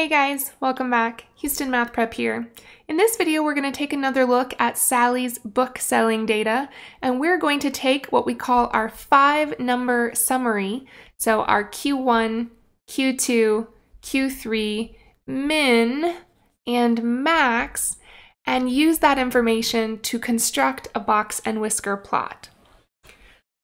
Hey guys, welcome back. Houston Math Prep here. In this video, we're going to take another look at Sally's book selling data, and we're going to take what we call our five number summary. So our Q1, Q2, Q3, min, and max, and use that information to construct a box and whisker plot.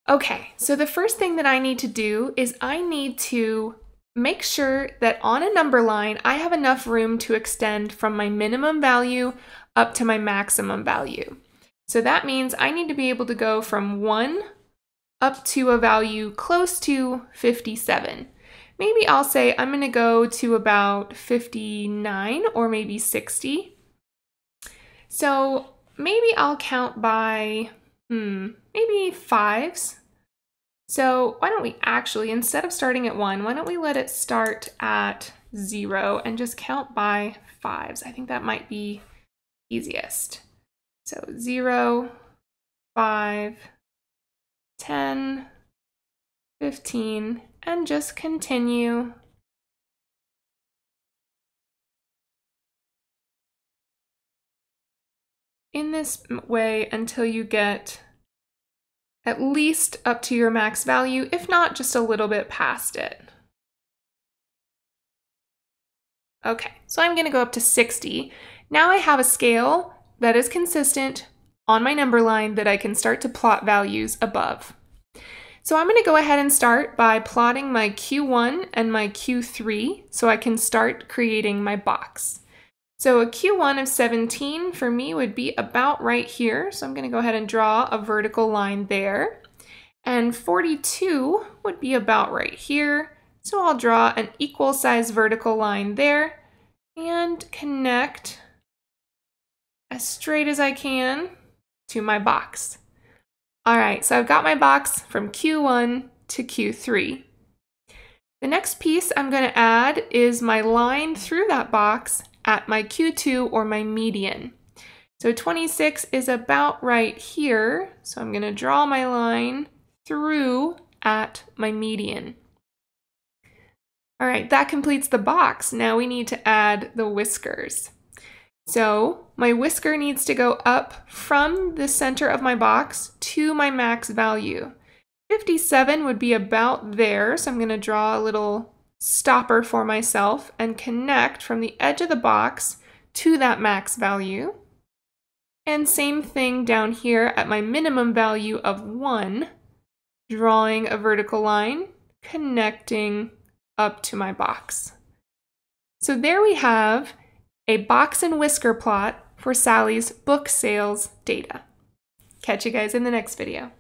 Okay, so the first thing that I need to do is I need to make sure that on a number line, I have enough room to extend from my minimum value up to my maximum value. So that means I need to be able to go from 1 up to a value close to 57. Maybe I'll say I'm going to go to about 59 or maybe 60. So maybe I'll count by, hmm, maybe fives. So why don't we actually, instead of starting at one, why don't we let it start at zero and just count by fives? I think that might be easiest. So zero, five, 10, 15, and just continue. In this way until you get at least up to your max value, if not just a little bit past it. Okay, so I'm gonna go up to 60. Now I have a scale that is consistent on my number line that I can start to plot values above. So I'm gonna go ahead and start by plotting my Q1 and my Q3 so I can start creating my box. So a Q1 of 17 for me would be about right here. So I'm going to go ahead and draw a vertical line there. And 42 would be about right here. So I'll draw an equal size vertical line there and connect as straight as I can to my box. All right, so I've got my box from Q1 to Q3. The next piece I'm going to add is my line through that box at my Q2 or my median. So 26 is about right here. So I'm going to draw my line through at my median. All right, that completes the box. Now we need to add the whiskers. So my whisker needs to go up from the center of my box to my max value. 57 would be about there, so I'm going to draw a little stopper for myself and connect from the edge of the box to that max value. And same thing down here at my minimum value of 1, drawing a vertical line, connecting up to my box. So there we have a box and whisker plot for Sally's book sales data. Catch you guys in the next video.